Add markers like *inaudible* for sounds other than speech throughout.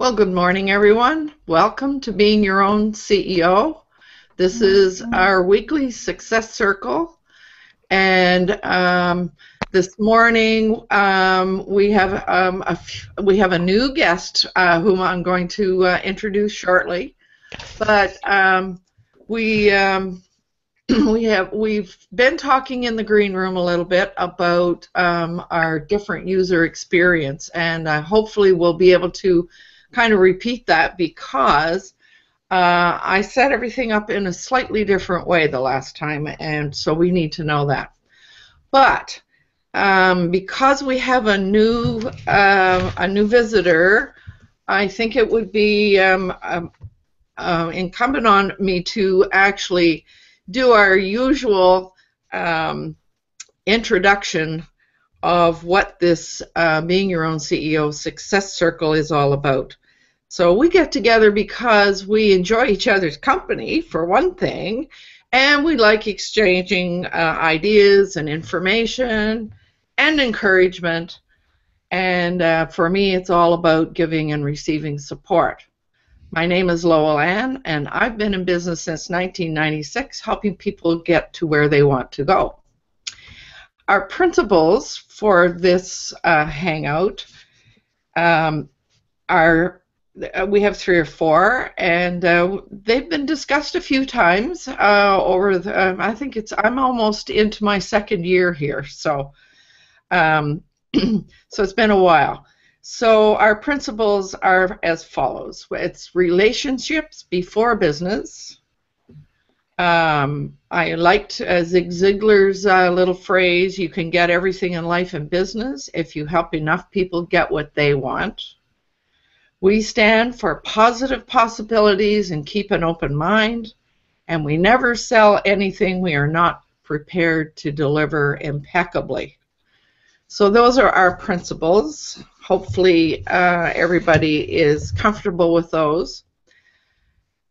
Well, good morning, everyone. Welcome to Being Your Own CEO. This is our weekly success circle, and um, this morning um, we have um, a f- we have a new guest uh, whom I'm going to uh, introduce shortly. But um, we um, *clears throat* we have we've been talking in the green room a little bit about um, our different user experience, and uh, hopefully we'll be able to kind of repeat that because uh, I set everything up in a slightly different way the last time, and so we need to know that. But um, because we have a new uh, a new visitor, I think it would be um, um, uh, incumbent on me to actually do our usual um, introduction of what this uh, Being Your Own CEO Success Circle is all about. So we get together because we enjoy each other's company, for one thing, and we like exchanging uh, ideas and information and encouragement. And uh, for me, it's all about giving and receiving support. My name is Lowell Ann, and I've been in business since 1996, helping people get to where they want to go. Our principles for this uh, hangout um, are uh, we have three or four, and uh, they've been discussed a few times uh, over. The, um, I think it's I'm almost into my second year here, so um, *clears throat* so it's been a while. So our principles are as follows: it's relationships before business. Um, I liked uh, Zig Ziglar's uh, little phrase: "You can get everything in life and business if you help enough people get what they want." We stand for positive possibilities and keep an open mind, and we never sell anything we are not prepared to deliver impeccably. So those are our principles. Hopefully uh, everybody is comfortable with those.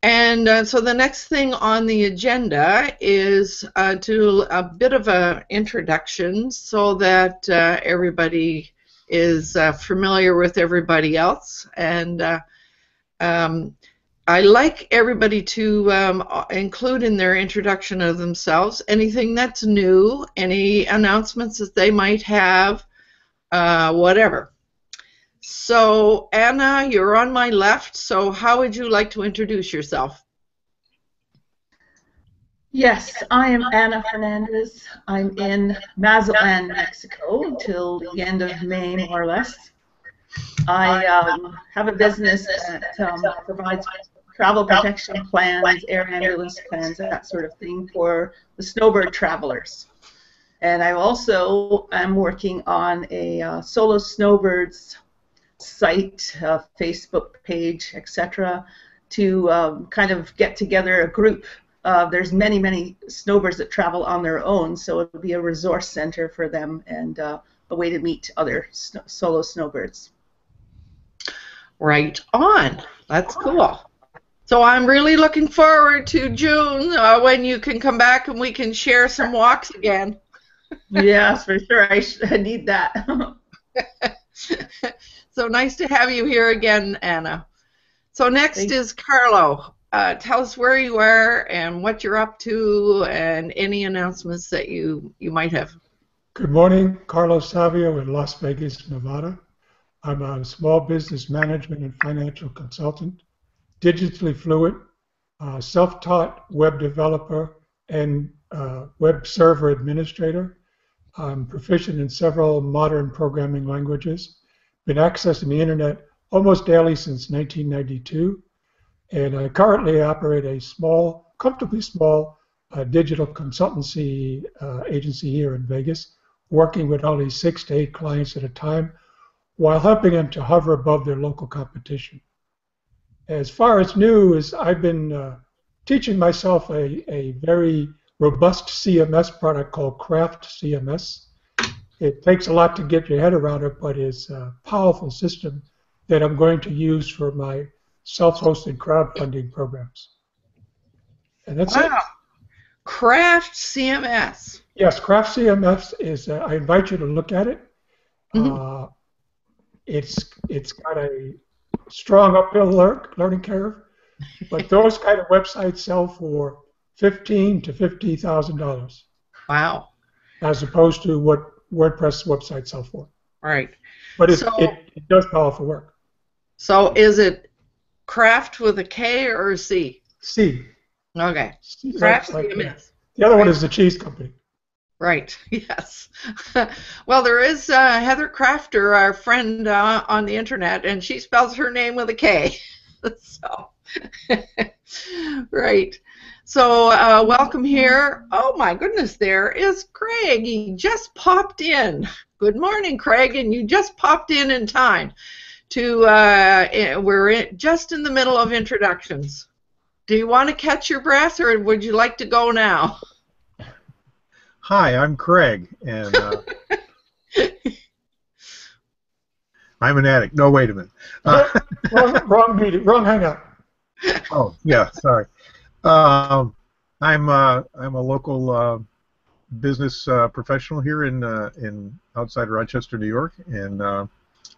And uh, so the next thing on the agenda is uh, do a bit of an introduction so that uh, everybody is uh, familiar with everybody else. And uh, um, I like everybody to um, include in their introduction of themselves anything that's new, any announcements that they might have, uh, whatever. So, Anna, you're on my left, so how would you like to introduce yourself? Yes, I am Anna Fernandez. I'm in Mazatlan, Mexico till the end of May, more or less. I um, have a business that um, provides travel protection plans, air ambulance plans, that sort of thing for the snowbird travelers. And I also am working on a uh, solo snowbirds site, uh, Facebook page, etc., to um, kind of get together a group uh, there's many, many snowbirds that travel on their own, so it'll be a resource center for them and uh, a way to meet other sn- solo snowbirds. Right on. That's cool. So I'm really looking forward to June uh, when you can come back and we can share some walks again. *laughs* yes, for sure. I, sh- I need that. *laughs* so nice to have you here again, Anna. So next Thanks. is Carlo uh, tell us where you are and what you're up to and any announcements that you, you might have. Good morning, Carlos Savio in Las Vegas, Nevada. I'm a small business management and financial consultant, digitally fluent, uh, self-taught web developer, and uh, web server administrator. I'm proficient in several modern programming languages. Been accessing the internet almost daily since 1992 and I currently operate a small, comfortably small uh, digital consultancy uh, agency here in Vegas, working with only six to eight clients at a time while helping them to hover above their local competition. As far as new as I've been uh, teaching myself a, a very robust CMS product called Craft CMS. It takes a lot to get your head around it, but it's a powerful system that I'm going to use for my self-hosted crowdfunding programs. And that's wow. it. Craft CMS. Yes, Craft CMS is. Uh, I invite you to look at it. Mm-hmm. Uh, it's it's got a strong uphill lear- learning curve, but *laughs* those kind of websites sell for fifteen to fifty thousand dollars, Wow. as opposed to what WordPress website sell for. Right. But it, So- it, it does powerful work. So is it craft with a K or a C? C. Okay. C Craft like- CMS. the other one is the cheese company. Right. *laughs* Yes. *laughs* well, there is uh, Heather Krafter, our friend uh, on the internet, and she spells her name with a K. *laughs* so, right. So, uh, welcome here. Oh my goodness, there is Craig. He just popped in. Good morning, Craig, and you just popped in in time. To uh, eh, we're in, just in the middle of introductions. Do you want to catch your breath, or would you like to go now? Hi, I'm Craig, and uh, *laughs* I'm an addict. No, wait a minute. Uh, wrong, wrong meeting, wrong hangout. oh, yeah, sorry. Um, I'm uh, I'm a local uh, business uh, professional here in uh, in outside Rochester, New York, and uh,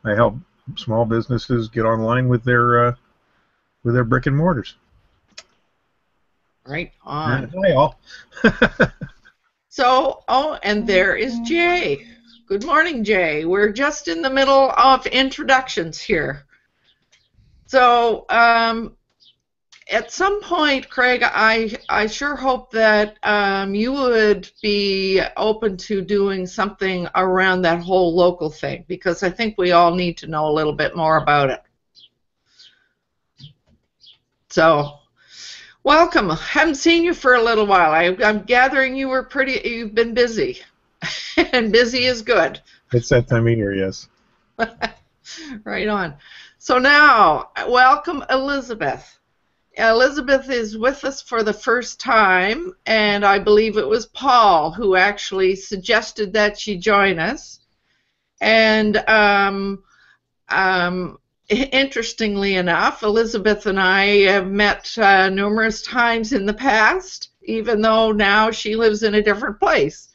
I help small businesses get online with their uh, with their brick and mortars. Right on. Hi, all. *laughs* So, oh, and there is Jay. Good morning, Jay. We're just in the middle of introductions here. So, um, at some point, Craig, I I sure hope that um, you would be open to doing something around that whole local thing because I think we all need to know a little bit more about it. So, welcome. Haven't seen you for a little while. I, I'm gathering you were pretty. You've been busy, *laughs* and busy is good. It's that time of year, yes. *laughs* right on. So now, welcome Elizabeth. Elizabeth is with us for the first time, and I believe it was Paul who actually suggested that she join us. And um, um, interestingly enough, Elizabeth and I have met uh, numerous times in the past, even though now she lives in a different place.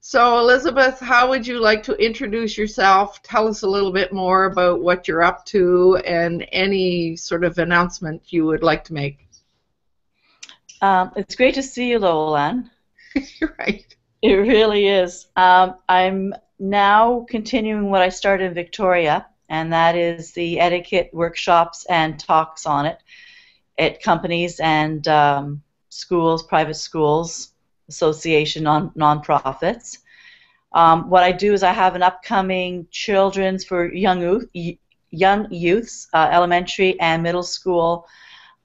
So, Elizabeth, how would you like to introduce yourself? Tell us a little bit more about what you're up to and any sort of announcement you would like to make. Um, it's great to see you, LowellAnn. *laughs* You're right. It really is. Um, I'm now continuing what I started in Victoria, and that is the etiquette workshops and talks on it at companies and um, schools, private schools, association, non nonprofits. Um, what I do is I have an upcoming children's for young youth, young youths, uh, elementary and middle school,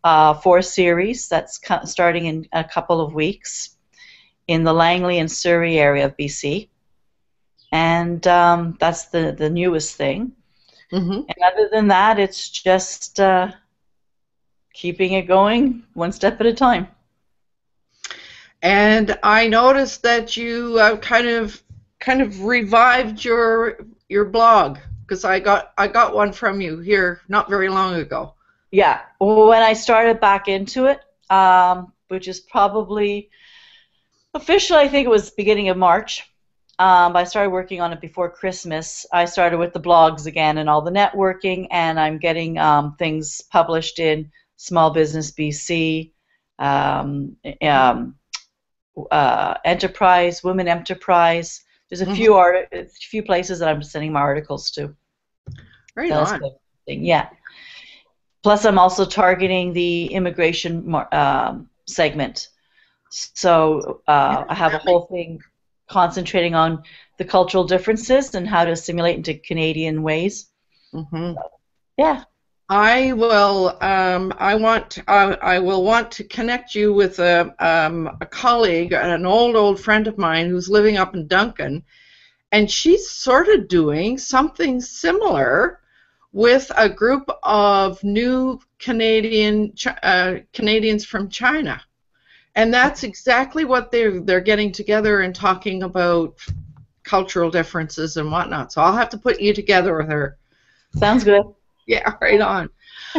uh, four series that's starting in a couple of weeks in the Langley and Surrey area of BC, and um, that's the the newest thing. hmm And other than that, it's just uh, keeping it going one step at a time. And I noticed that you uh, kind of kind of revived your your blog because I got I got one from you here not very long ago. Yeah. When I started back into it, um, which is probably officially, I think it was beginning of March. Um, I started working on it before Christmas. I started with the blogs again and all the networking, and I'm getting um, things published in Small Business BC, um, um, uh, Enterprise, Women Enterprise. There's a few art, a few places that I'm sending my articles to. Right That's on. thing, yeah. Plus, I'm also targeting the immigration mar- um, segment. So uh, I have a whole thing concentrating on the cultural differences and how to assimilate into Canadian ways. hmm Yeah. I will. Um, I want. I will want to connect you with a um, a colleague, an old old friend of mine who's living up in Duncan, and she's sort of doing something similar with a group of new Canadian uh, Canadians from China, and that's exactly what they're they're getting together and talking about cultural differences and whatnot. So I'll have to put you together with her. Sounds good. *laughs* Yeah, right on.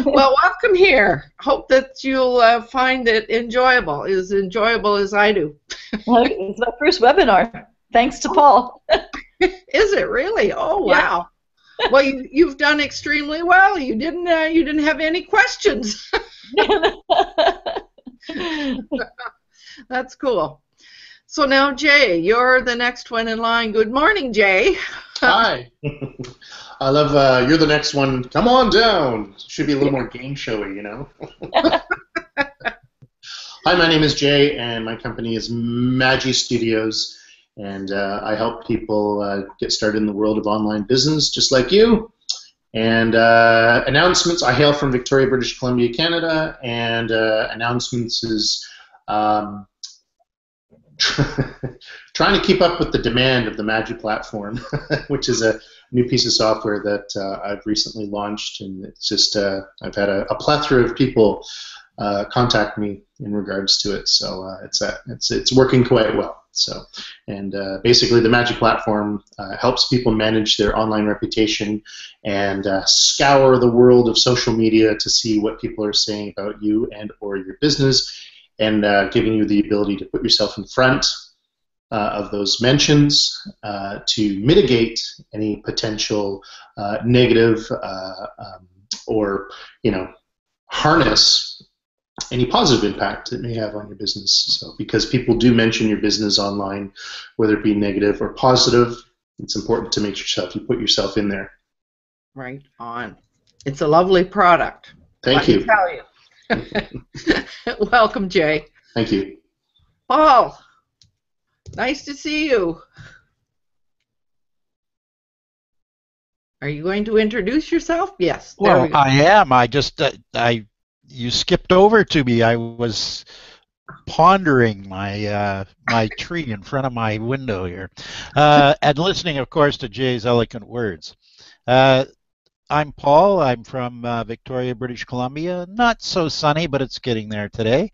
well, *laughs* welcome here. Hope that you'll uh, find it enjoyable, as enjoyable as I do. Well, it's my first webinar. Thanks to Paul. *laughs* Is it really? Oh, Yeah. wow. well, you, you've done extremely well. You didn't. Uh, you didn't have any questions. That's cool. So now, Jay, you're the next one in line. Good morning, Jay. Hi. I love. Uh, you're the next one. Come on down. Should be a little more game showy, you know. *laughs* Hi, my name is Jay, and my company is Magi Studios, and uh, I help people uh, get started in the world of online business, just like you. And uh, announcements. I hail from Victoria, British Columbia, Canada, and uh, announcements is. Um, *laughs* trying to keep up with the demand of the Magi platform, *laughs* which is a new piece of software that uh, I've recently launched, and it's just uh, I've had a, a, plethora of people uh, contact me in regards to it. So uh, it's a, it's it's working quite well. So and uh, basically the Magi platform uh, helps people manage their online reputation and scour the world of social media to see what people are saying about you and or your business and uh, giving you the ability to put yourself in front uh, of those mentions uh, to mitigate any potential uh, negative uh, um, or you know harness any positive impact it may have on your business. So because people do mention your business online, whether it be negative or positive, it's important to make yourself you put yourself in there. Right on. It's a lovely product. Thank you. *laughs* Welcome, Jay. Thank you. Paul, nice to see you. Are you going to introduce yourself? Yes. Well, we I am. I just uh, I you skipped over to me. I was pondering my uh, my tree in front of my window here, uh, and listening, of course, to Jay's eloquent words. Uh, I'm Paul. I'm from uh, Victoria, British Columbia. Not so sunny, but it's getting there today.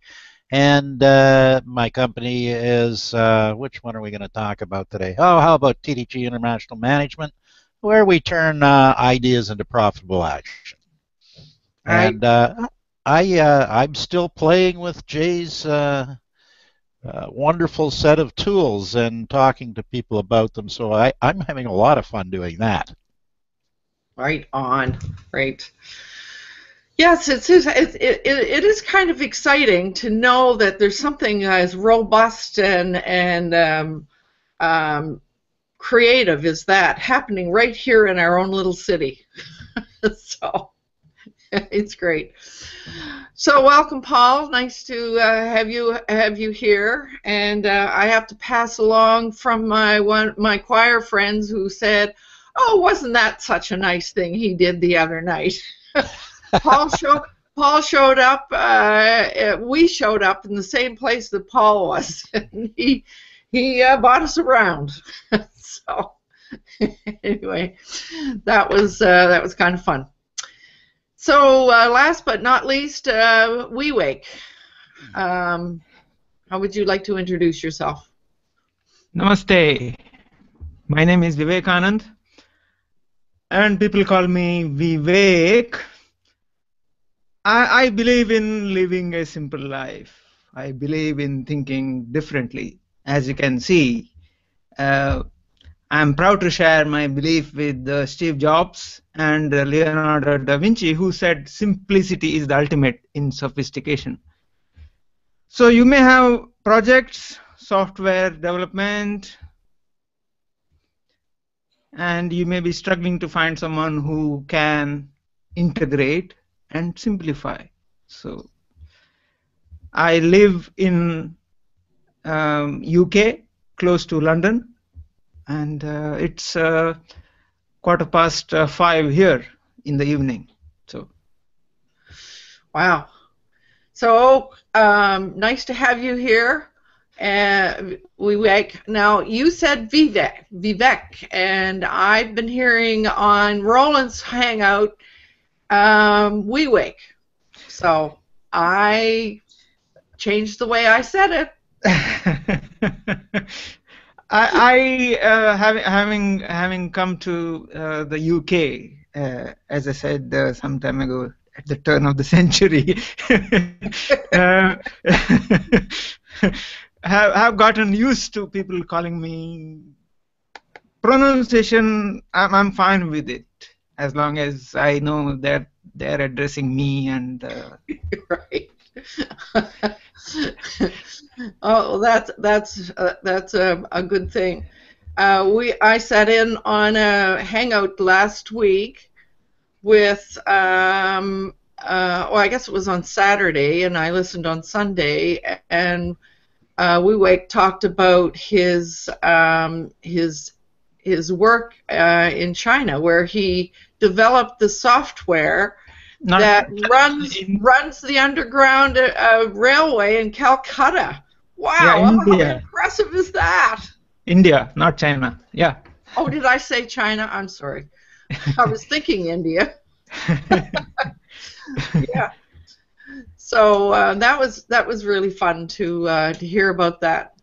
And uh, my company is, uh, which one are we going to talk about today? Oh, how about TDG International Management, where we turn uh, ideas into profitable action. And uh, I, uh, I'm still playing with Jay's wonderful set of tools and talking to people about them. So I, I'm having a lot of fun doing that. Right on. Right. Yes, it's, it's it, it, it is kind of exciting to know that there's something as robust and and um, um, creative as that happening right here in our own little city. *laughs* so *laughs* it's great. So welcome, Paul. Nice to uh, have you have you here. And uh, I have to pass along from my one my choir friends who said oh, wasn't that such a nice thing he did the other night? *laughs* Paul showed. Paul showed up. Uh, we showed up in the same place that Paul was. *laughs* and he he uh, bought us around. *laughs* so anyway, that was uh, that was kind of fun. So uh, last but not least, uh, WeWake. Um, how would you like to introduce yourself? Namaste. My name is Vivekanand and people call me Vivek. I, I believe in living a simple life. I believe in thinking differently. As you can see, uh, I'm proud to share my belief with uh, Steve Jobs and uh, Leonardo da Vinci, who said simplicity is the ultimate in sophistication. So you may have projects, software development, and you may be struggling to find someone who can integrate and simplify. So I live in um, UK, close to London, and uh, it's uh, quarter past uh, five here in the evening. So, wow. So um, nice to have you here. And Vivek. Now you said Vivek, Vivek, and I've been hearing on LowellAnn's Hangout um, WeWake. So I changed the way I said it. *laughs* I, I uh, having having having come to uh, the UK, uh, as I said uh, some time ago, at the turn of the century. *laughs* *laughs* Have have gotten used to people calling me pronunciation, I'm, I'm fine with it as long as I know that they're addressing me and. Uh, *laughs* right. *laughs* oh, that's that's uh, that's a, a good thing. Uh, we I sat in on a hangout last week with um, uh, well, I guess it was on Saturday, and I listened on Sunday, and uh, we wake talked about his um, his his work uh, in China, where he developed the software not that *laughs* runs runs the underground uh, railway in Calcutta. Wow, Yeah, how impressive is that? India, not China. Yeah. Oh, did I say China? I'm sorry. I was thinking India. *laughs* *laughs* yeah. So uh, that was that was really fun to uh, to hear about that.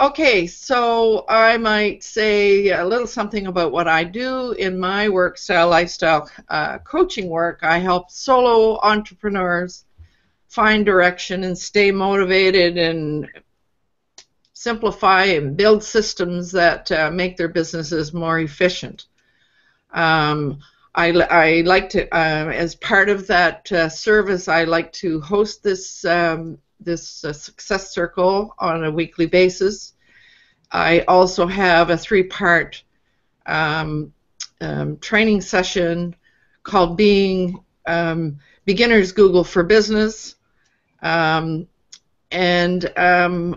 Okay, so I might say a little something about what I do in my work style lifestyle uh, coaching work. I help solo entrepreneurs find direction and stay motivated and simplify and build systems that uh, make their businesses more efficient. Um, I, I like to, uh, as part of that uh, service, I like to host this um, this uh, success circle on a weekly basis. I also have a three-part um, um, training session called "Being um, Beginners Google for Business." Um, and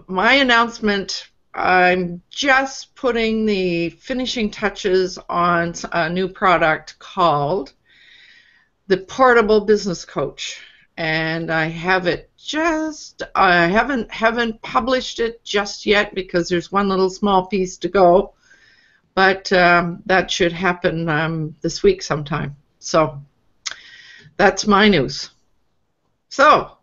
my announcement I'm just putting the finishing touches on a new product called the Portable Business Coach, and I have it just I haven't haven't published it just yet because there's one little small piece to go, but um, that should happen um, this week sometime. So that's my news. So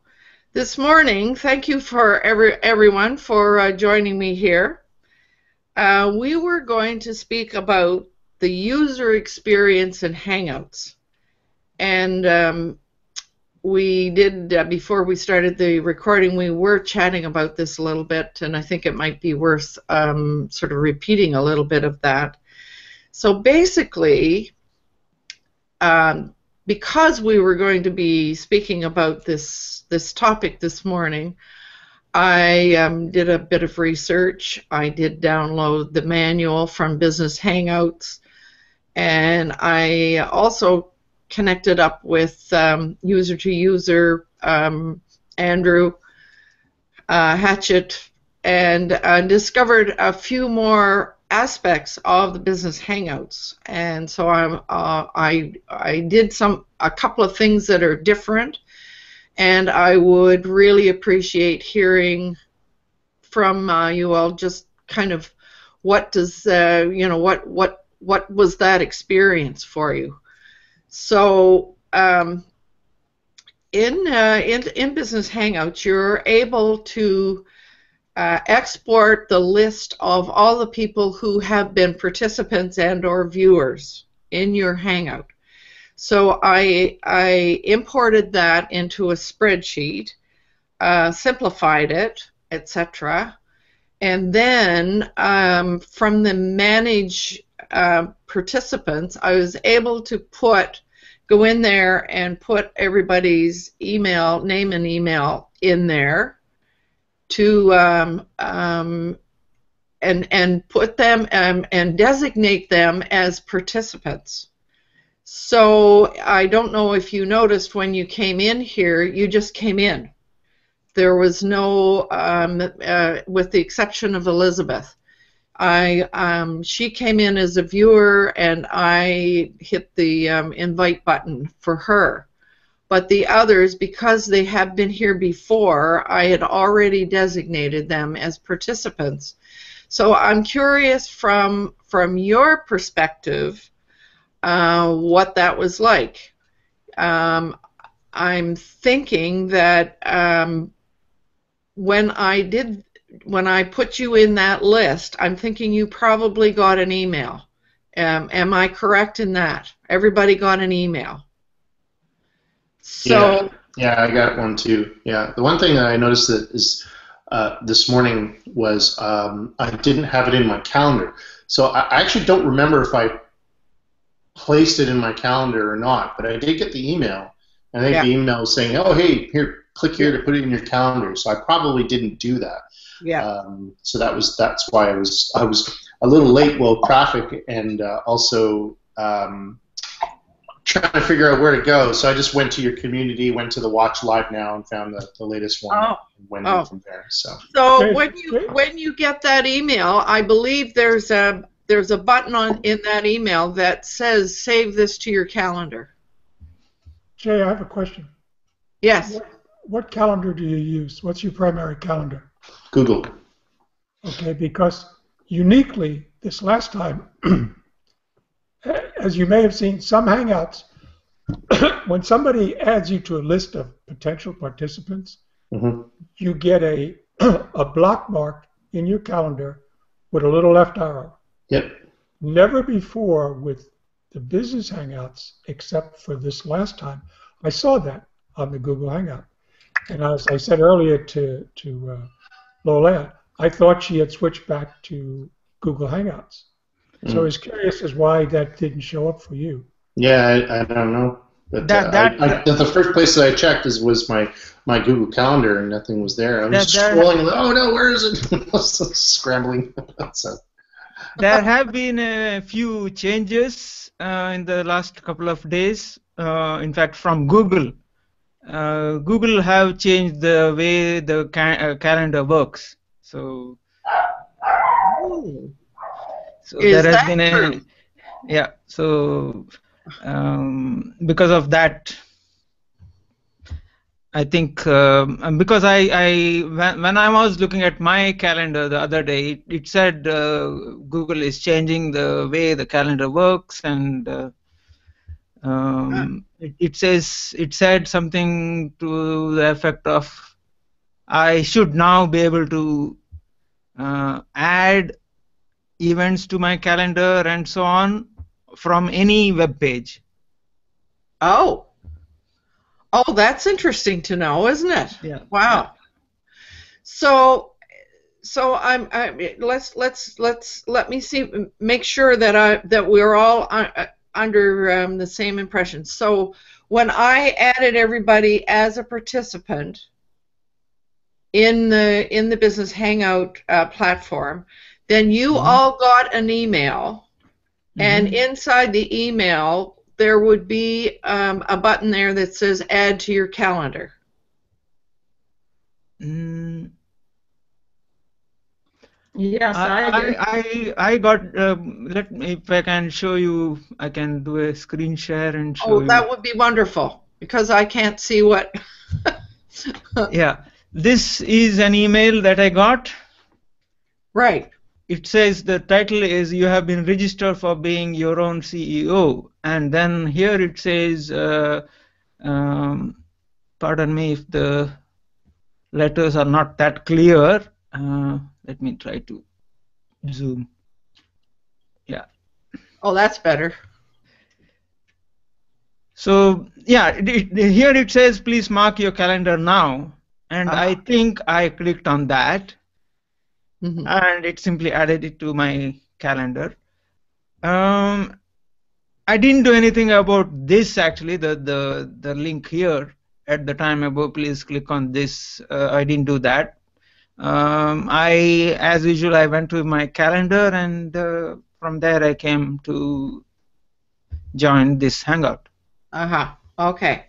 this morning. Thank you for every everyone for uh, joining me here. Uh, we were going to speak about the user experience in Hangouts, and um, we did uh, before we started the recording. We were chatting about this a little bit, and I think it might be worth um, sort of repeating a little bit of that. So basically. Um, because we were going to be speaking about this this topic this morning, I um, did a bit of research. I did download the manual from Business Hangouts, and I also connected up with um, user to user um, Andrew uh, Hatchett and uh, discovered a few more aspects of the business hangouts. And so I'm uh, I I did some a couple of things that are different. And I would really appreciate hearing from uh, you all just kind of what does uh, you know what what what was that experience for you? So um, in uh, in in business hangouts you're able to uh, export the list of all the people who have been participants and or viewers in your hangout. So I, I imported that into a spreadsheet, uh, simplified it, etc. And then um, from the manage uh, participants, I was able to put, go in there and put everybody's email, name and email in there to um, um, and and put them um, and designate them as participants. So I don't know if you noticed when you came in here, you just came in. There was no, um, uh, with the exception of Elizabeth. I um, she came in as a viewer, and I hit the um, invite button for her but the others, because they have been here before, I had already designated them as participants. So I'm curious from from your perspective uh, what that was like. Um, I'm thinking that um, when I did when I put you in that list, I'm thinking you probably got an email. Um, am I correct in that? Everybody got an email. So Yeah, I got one too. Yeah, the one thing that I noticed that is uh, this morning was um, I didn't have it in my calendar. So I, I actually don't remember if I placed it in my calendar or not, but I did get the email. And I think Yeah. the email was saying, "Oh, hey, here, click here to put it in your calendar." So I probably didn't do that. Yeah. Um, so that was that's why I was I was a little late. Well, traffic and uh, also um, trying to figure out where to go. So I just went to your community, went to the Watch Live now, and found the, the latest one. Oh. and went Oh. from there. So So when you when you get that email, I believe there's a there's a button on in that email that says save this to your calendar. Jay, I have a question. Yes. What calendar do you use? What's your primary calendar? Google. Okay, because uniquely this last time, *clears throat* as you may have seen, some Hangouts, *coughs* when somebody adds you to a list of potential participants, hmm you get a *coughs* a block mark in your calendar with a little left arrow. Yep. Never before with the business Hangouts, except for this last time, I saw that on the Google Hangout. And as I said earlier to to uh, Lola, I thought she had switched back to Google Hangouts. So I was curious as why that didn't show up for you. Yeah, I, I don't know. But That- uh, that- I, I, the first place that I checked is was my my Google Calendar, and nothing was there. I was That- that- scrolling. like, oh no, where is it? *laughs* Scrambling. *laughs* so there have been a few changes uh, in the last couple of days. Uh, in fact, from Google, uh, Google have changed the way the ca- uh, calendar works. So, so Is there has been a true? yeah. So um, because of that, I think um, because I, I when, when I was looking at my calendar the other day, it, it said uh, Google is changing the way the calendar works, and uh, um, it, it says it said something to the effect of I should now be able to uh, add events to my calendar and so on from any web page. Oh. Oh, that's interesting to know, isn't it? Yeah. Wow. So so I'm I, let's let's let's let me see make sure that I that we're all uh, under um, the same impression. So when I added everybody as a participant in the in the business hangout uh, platform, then you all got an email and inside the email there would be um, a button there that says add to your calendar. Mm, Yes, I, I. I, I, I got. Um, let me, if I can show you, I can do a screen share and show Oh, you. that would be wonderful because I can't see what. *laughs* Yeah, this is an email that I got. right. It says the title is "You have been registered for being your own CEO," and then here it says, uh, um, "Pardon me if the letters are not that clear." Uh, let me try to zoom. Yeah oh, that's better. So yeah, it, it- here it says please mark your calendar now, and I Ah. think I clicked on that, Mhm. and it simply added it to my calendar. Um, I didn't do anything about this actually. The the the link here at the time above. Please click on this. Uh, I didn't do that. Um, I, as usual, I went to my calendar, and uh, from there I came to join this Hangout. Uh huh. Okay.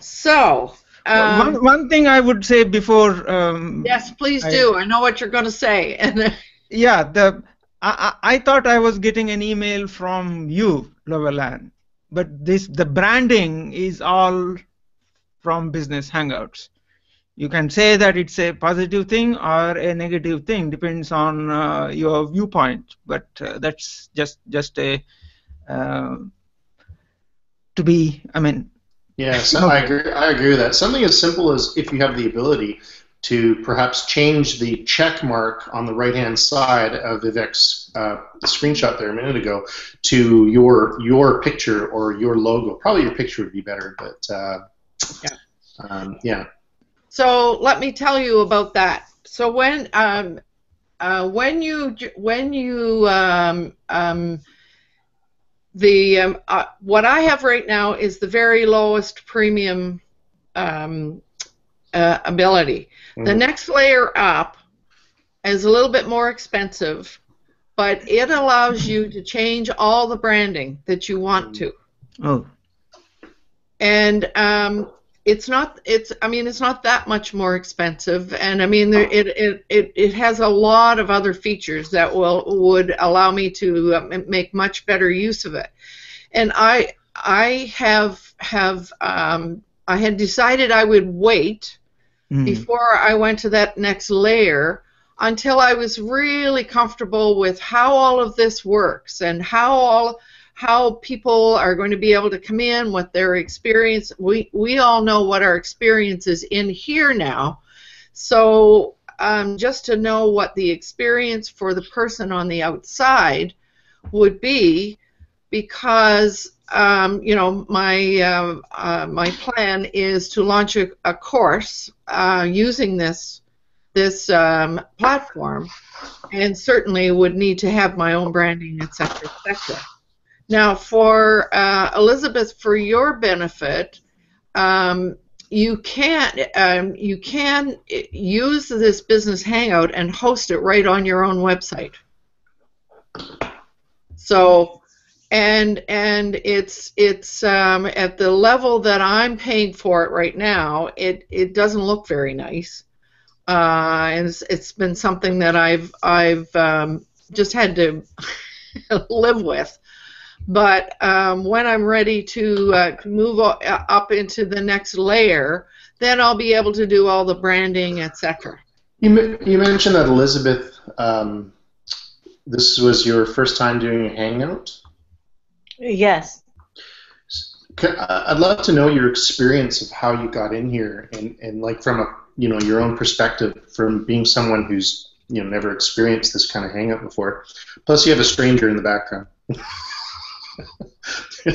So. Um, one, one thing I would say before. Um, yes, please I- do. I know what you're going to say. *laughs* Yeah, the I, I I thought I was getting an email from you, LowellAnn, but this the branding is all from Business Hangouts. You can say that it's a positive thing or a negative thing, depends on uh, your viewpoint. But uh, that's just just a uh, to be. I mean, Yeah, *laughs* so I agree. I agree with that. Something as simple as if you have the ability to perhaps change the check mark on the right-hand side of Vivek's uh, screenshot there a minute ago to your your picture or your logo. Probably your picture would be better, but uh, Yeah. um, yeah. so let me tell you about that. So when um, uh, when you when you um, um, the um, uh, what I have right now is the very lowest premium um, uh, ability. The Mhm. next layer up is a little bit more expensive, but it allows you to change all the branding that you want to. Oh, and um, it's not it's i mean it's not that much more expensive and i mean there, it, it it it has a lot of other features that will would allow me to uh, make much better use of it and i i have have um, i had decided i would wait mm. before I went to that next layer until I was really comfortable with how all of this works and how all how people are going to be able to come in what their experience we we all know what our experience is in here now so um, just to know what the experience for the person on the outside would be because um, you know my uh, uh, my plan is to launch a, a course uh, using this this um, platform, and certainly would need to have my own branding, etc., etc. Now, for uh, Elizabeth, for your benefit, um, you can um, you can use this business hangout and host it right on your own website. So and and it's it's um, at the level that I'm paying for it right now. It it doesn't look very nice, uh, and it's, it's been something that I've I've um, just had to *laughs* live with. But um, when I'm ready to uh, move o- up into the next layer, then I'll be able to do all the branding, etc. You, men- you mentioned that Elizabeth, um, this was your first time doing a hangout. Yes. I'd love to know your experience of how you got in here, and, and like from a you know your own perspective, from being someone who's you know never experienced this kind of hangout before. Plus, you have a stranger in the background. *laughs* I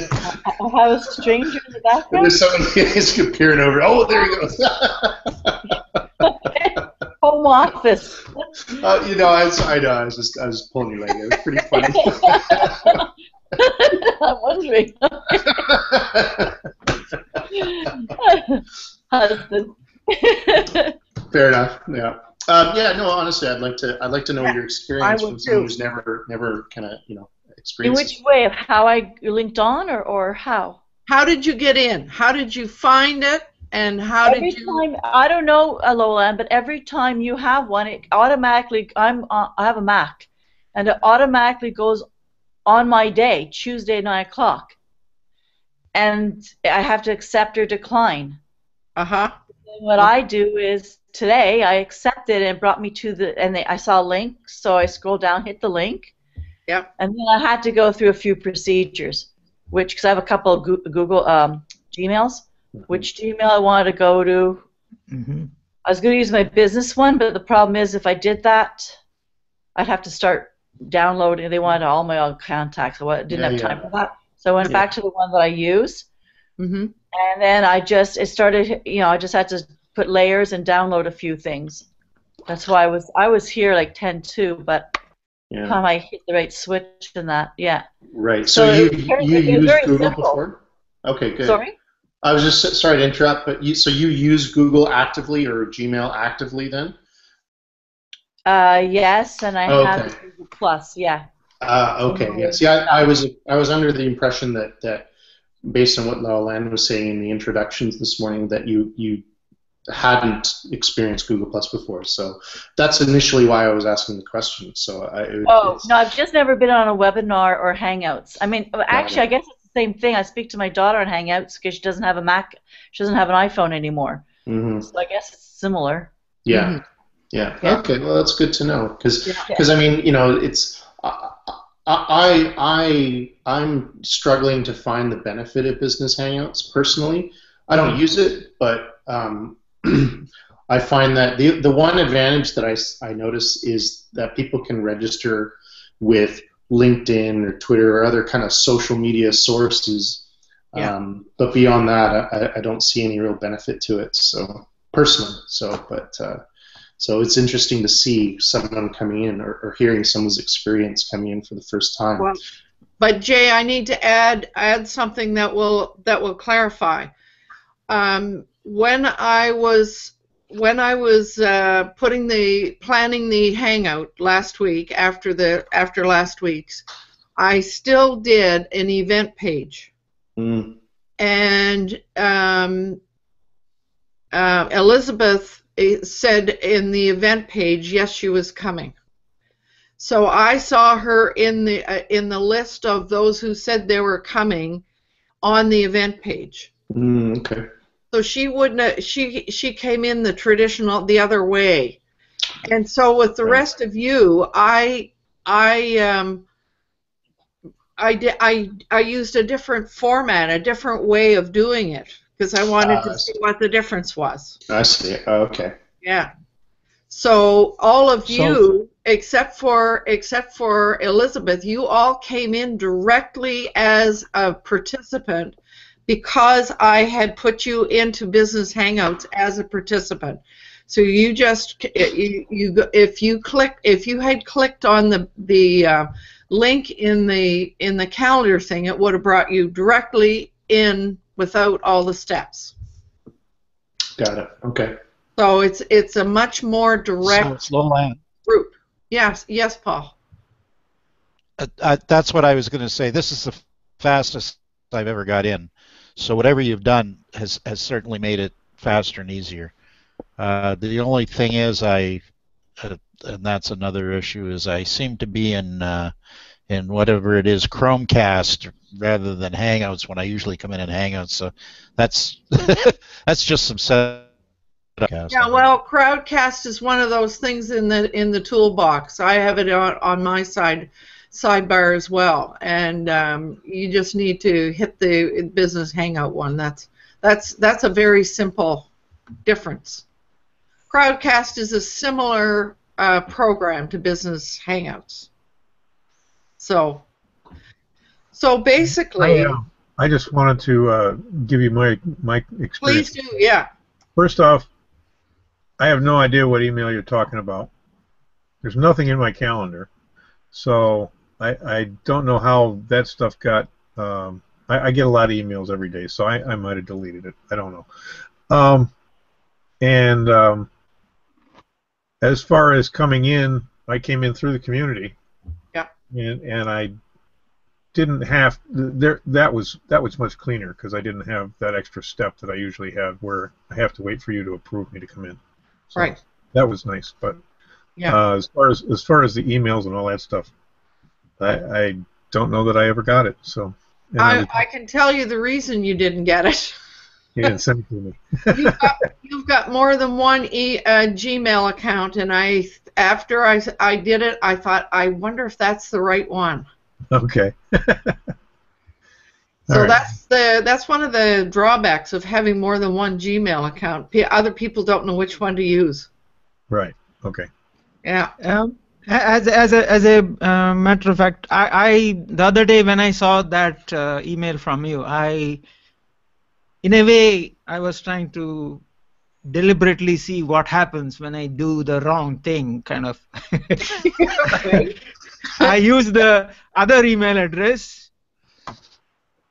I have a stranger in the background. There's someone he's *laughs* peering over. Oh, there he goes. *laughs* Home office. uh, you know, I, was, I know. I was just I was pulling your leg. It was pretty funny. *laughs* I'm wondering. Husband. Fair enough. Yeah. Um, yeah. No. Honestly, I'd like to. I'd like to know Yeah, your experience from someone too. who's never, never kind of, you know, In which way? Of how I linked on, or or how? How did you get in? How did you find it? And how every did you? time I don't know, Lola, but every time you have one, it automatically. I'm uh, I have a Mac, and it automatically goes on my day, Tuesday nine o'clock, and I have to accept or decline. Uh huh. What I do is today I accepted and it brought me to the and they, I saw a link, so I scroll down, hit the link. Yep. And then I had to go through a few procedures, which because I have a couple of Google um, Gmails, which Gmail I wanted to go to. hmm I was going to use my business one, but the problem is if I did that, I'd have to start downloading. They wanted all my old contacts, so I didn't Yeah, have yeah. time for that. So I went Yeah. back to the one that I use. Mm-hmm. And then I just it started you know I just had to put layers and download a few things. That's why I was I was here like 10-2, but Yeah. time I hit the right switch and that yeah. Right. So, So you you used Google simple. before? Okay. Good. Sorry. I was just sorry to interrupt, but you so you use Google actively or Gmail actively then? Uh yes, and I Okay. have Google Plus yeah. Uh, okay. Yeah. See, I, I was I was under the impression that that based on what LowellAnn was saying in the introductions this morning that you you hadn't experienced Google Plus before. So that's initially why I was asking the question. So I it, oh no, I've just never been on a webinar or Hangouts. I mean, actually, I guess it's the same thing. I speak to my daughter on Hangouts because she doesn't have a Mac, she doesn't have an iPhone anymore. Mhm. So I guess it's similar. Yeah. Mhm. Yeah. Yeah. Okay. Well, that's good to know because Yeah. because I mean you know it's I I I I'm struggling to find the benefit of business hangouts personally. I don't use it, but um, I find that the the one advantage that I, I notice is that people can register with LinkedIn or Twitter or other kind of social media sources. Yeah. Um, but beyond that, I, I don't see any real benefit to it. So personally, so but uh, So it's interesting to see someone coming in or, or hearing someone's experience coming in for the first time. Well, but Jay, I need to add add something that will that will clarify. Um, when I was when I was uh, putting the planning the hangout last week after the after last week's, I still did an event page, Mm, and um, uh, Elizabeth eh, said in the event page, yes, she was coming. So I saw her in the uh, in the list of those who said they were coming on the event page. mm, okay. So she wouldn't. She she came in the traditional the other way, and so with the rest of you, I I um I did I I used a different format, a different way of doing it because I wanted Ah, I to see see. what the difference was. I see. Oh, okay. Yeah. So all of So- you, except for except for Elizabeth, you all came in directly as a participant because I had put you into Business Hangouts as a participant. So you just you, you if you click if you had clicked on the the uh, link in the in the calendar thing, it would have brought you directly in without all the steps. Got it. Okay. So it's it's a much more direct So, LowellAnn, group. Yes, yes, Paul. uh, uh, that's what I was going to say. This is the fastest I've ever got in. So whatever you've done has has certainly made it faster and easier. Uh, the only thing is, I, uh, and that's another issue, is I seem to be in uh, in whatever it is Chromecast rather than Hangouts when I usually come in in Hangouts. So that's *laughs* that's just some setup. Yeah, well, Crowdcast is one of those things in the in the toolbox. I have it on, on my side sidebar as well, and um, you just need to hit the business hangout one. That's that's that's a very simple difference. Crowdcast is a similar uh, program to business hangouts. So, so basically, I, uh, I just wanted to uh, give you my my experience. please do, yeah. First off, I have no idea what email you're talking about. There's nothing in my calendar, so I, I don't know how that stuff got. Um, I, I get a lot of emails every day, so I, I might have deleted it. I don't know. Um, and um, as far as coming in, I came in through the community. Yeah. And and I didn't have there. That was that was much cleaner because I didn't have that extra step that I usually have, where I have to wait for you to approve me to come in. So Right. That was nice, but Yeah. uh, as far as as far as the emails and all that stuff, I, I don't know that I ever got it. So I I, was- I can tell you the reason you didn't get it. *laughs* you didn't send it to me. *laughs* you've, got, you've got more than one e, uh, Gmail account, and I after I, I did it, I thought I wonder if that's the right one. Okay. *laughs* So All right. that's the that's one of the drawbacks of having more than one Gmail account. P- other people don't know which one to use. Right. Okay. Yeah. Um, as as a as a uh, matter of fact, I, I the other day when I saw that uh, email from you, I in a way I was trying to deliberately see what happens when I do the wrong thing, kind of. *laughs* I used the other email address,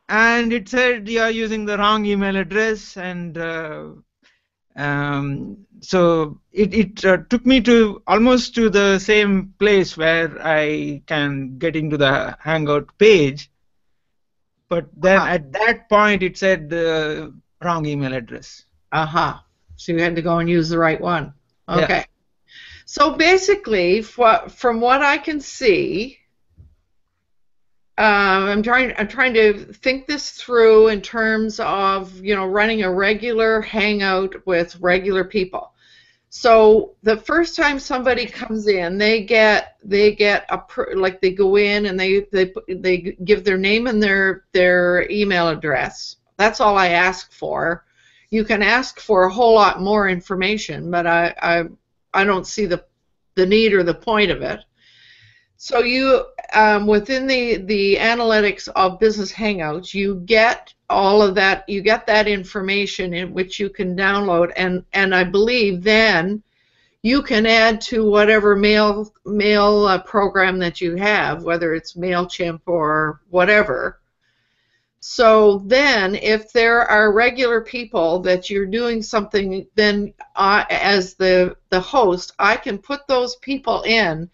and it said you are using the wrong email address, and uh, um, so it, it uh, took me to almost to the same place where I can get into the Hangout page, but then Uh-huh. at that point it said the wrong email address. Uh huh. So you had to go and use the right one. Yeah. Okay. So basically, fro- from what I can see, um, I'm trying. I'm trying to think this through in terms of you know running a regular hangout with regular people. So the first time somebody comes in, they get they get a like they go in and they they they give their name and their their email address. That's all I ask for you can ask for a whole lot more information, but I, I, I don't see the, the need or the point of it. So you, um, within the, the analytics of Business Hangouts, you get all of that, you get that information in which you can download, and, and I believe then you can add to whatever mail mail uh, program that you have, whether it's Mailchimp or whatever. So then, if there are regular people that you're doing something, then uh, as the the host, I can put those people in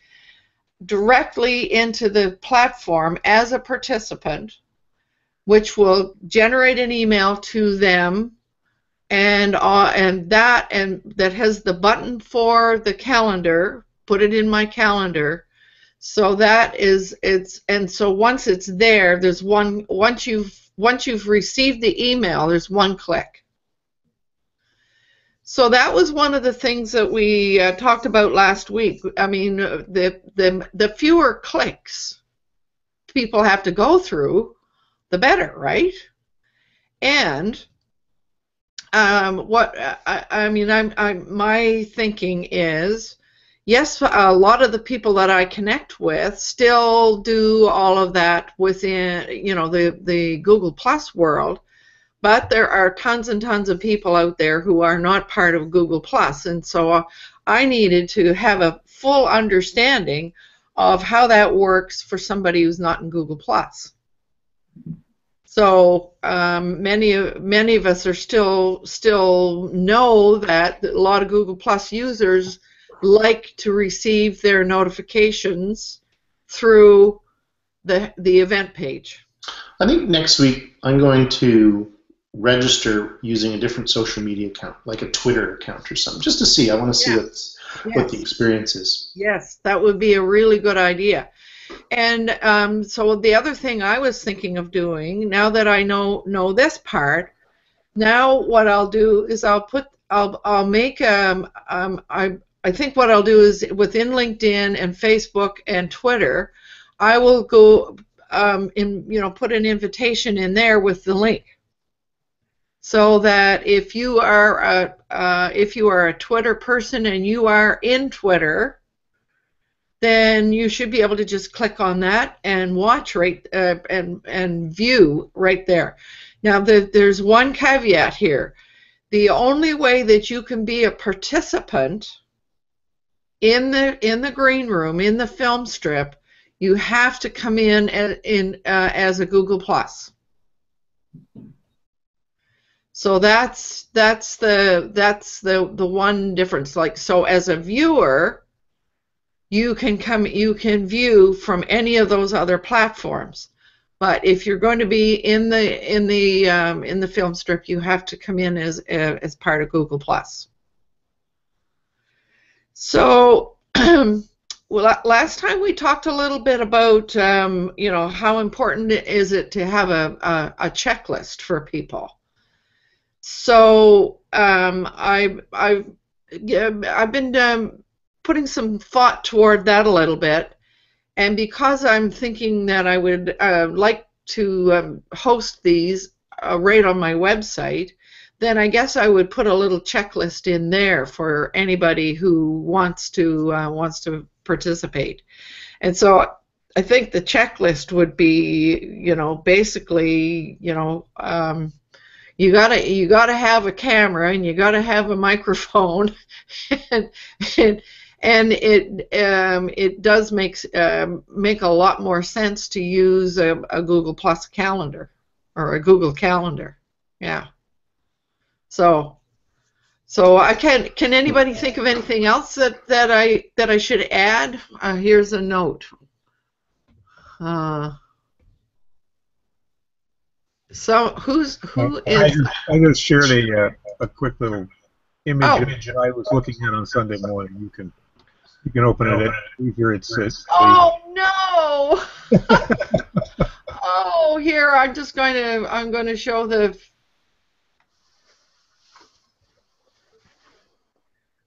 directly into the platform as a participant, which will generate an email to them and uh, and that and that has the button for the calendar. Put it in my calendar. So that is it's and so once it's there, there's one once you've once you've received the email, there's one click. So that was one of the things that we uh, talked about last week. I mean, the the the fewer clicks people have to go through, the better, right? And um, what I, I mean, I'm, I'm my thinking is, yes, a lot of the people that I connect with still do all of that within, you know, the the Google Plus world, but there are tons and tons of people out there who are not part of Google Plus, and so I needed to have a full understanding of how that works for somebody who's not in Google Plus. So um, many many of us are still still know that a lot of Google Plus users like to receive their notifications through the the event page. I think next week I'm going to register using a different social media account, like a Twitter account or something, just to see. I want to see yes. what's, yes. what the experience is. Yes, that would be a really good idea. And um, so the other thing I was thinking of doing, now that I know know this part, now what I'll do is I'll put I'll I'll make um, um I I think what I'll do is within LinkedIn and Facebook and Twitter, I will go um, in you know put an invitation in there with the link so that if you are a uh, if you are a Twitter person and you are in Twitter, then you should be able to just click on that and watch right uh, and and view right there. Now the, there's one caveat here. The only way that you can be a participant in the in the green room in the film strip, you have to come in as, in uh, as a Google Plus. So that's that's the that's the the one difference. Like so, as a viewer, you can come you can view from any of those other platforms. But if you're going to be in the in the um, in the film strip you have to come in as uh, as part of Google Plus. So *clears throat* well last time we talked a little bit about um, you know how important is it to have a, a, a checklist for people so um, I I've I've been um, putting some thought toward that a little bit. And because I'm thinking that I would uh, like to um, host these uh, right on my website, then I guess I would put a little checklist in there for anybody who wants to uh, wants to participate. And so I think the checklist would be, you know, basically, you know, um, you gotta you gotta have a camera and you gotta have a microphone, *laughs* and, and and it um, it does make um, make a lot more sense to use a, a, Google Plus calendar or a Google Calendar. Yeah. So so I can can anybody think of anything else that, that I that I should add? Uh, here's a note. Uh, so who's who is? I just, I just shared a uh, a quick little image, oh. image that I was looking at on Sunday morning. You can you can open it. Here it it's oh no! *laughs* oh, here I'm just going to I'm going to show the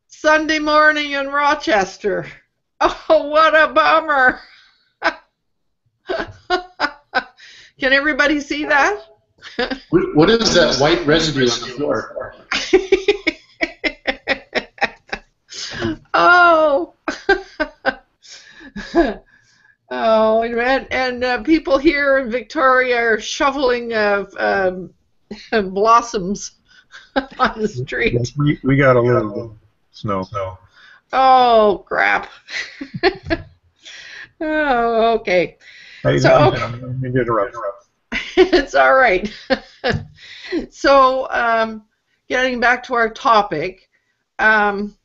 Sunday morning in Rochester. *laughs* Oh, what a bummer! *laughs* Can everybody see that? What is that white residue on the floor? *laughs* oh. *laughs* oh, and, and uh, people here in Victoria are shoveling uh, um, *laughs* blossoms on the street. We, we got a little snow. Oh, crap. oh, okay. I, So- I, I didn't interrupt. It's all right. *laughs* so, um, getting back to our topic, um,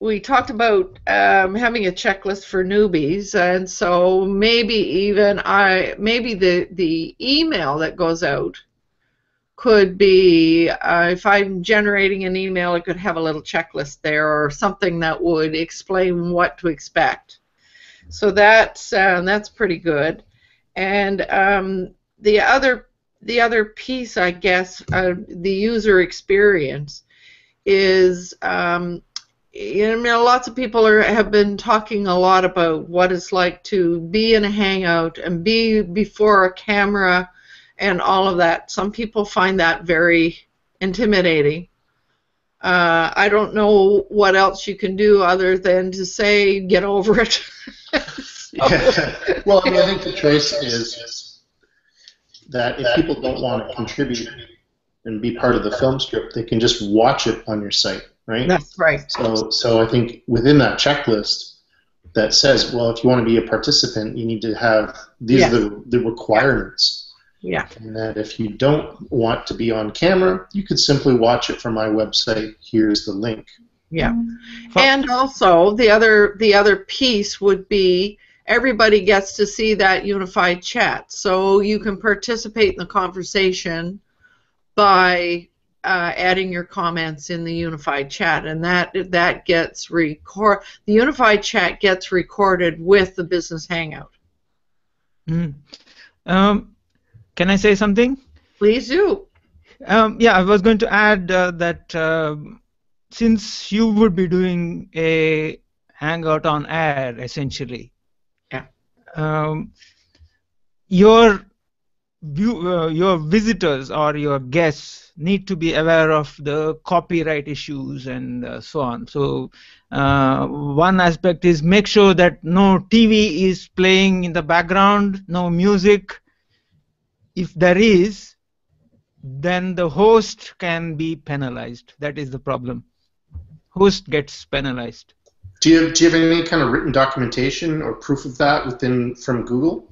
we talked about um, having a checklist for newbies, and so maybe even I maybe the the email that goes out could be uh, if I'm generating an email, it could have a little checklist there or something that would explain what to expect. So that's uh, that's pretty good. And um, the other the other piece, I guess, uh, the user experience is. Um, you know, lots of people are, have been talking a lot about what it's like to be in a hangout and be before a camera and all of that. Some people find that very intimidating. Uh, I don't know what else you can do other than to say, get over it. Yeah. *laughs* *laughs* well, I mean, I think the choice is that if people don't want to contribute and be part of the film strip, they can just watch it on your site, right? That's right. So, so I think within that checklist that says, well, if you want to be a participant, you need to have these Yes. are the, the requirements. Yeah. And that if you don't want to be on camera, you could simply watch it from my website. Here's the link. Yeah. And also the other the other piece would be everybody gets to see that unified chat. So you can participate in the conversation by uh, adding your comments in the unified chat and that that gets record the unified chat gets recorded with the business hangout. Mm. Um, can I say something? Please do. Um, yeah, I was going to add uh, that um since you would be doing a hangout on air essentially. Um, your uh, your visitors or your guests need to be aware of the copyright issues and uh, so on. So uh, one aspect is make sure that no TV is playing in the background, no music. If there is, then the host can be penalized. That is the problem. Host gets penalized. Do you, have, do you have any kind of written documentation or proof of that within from Google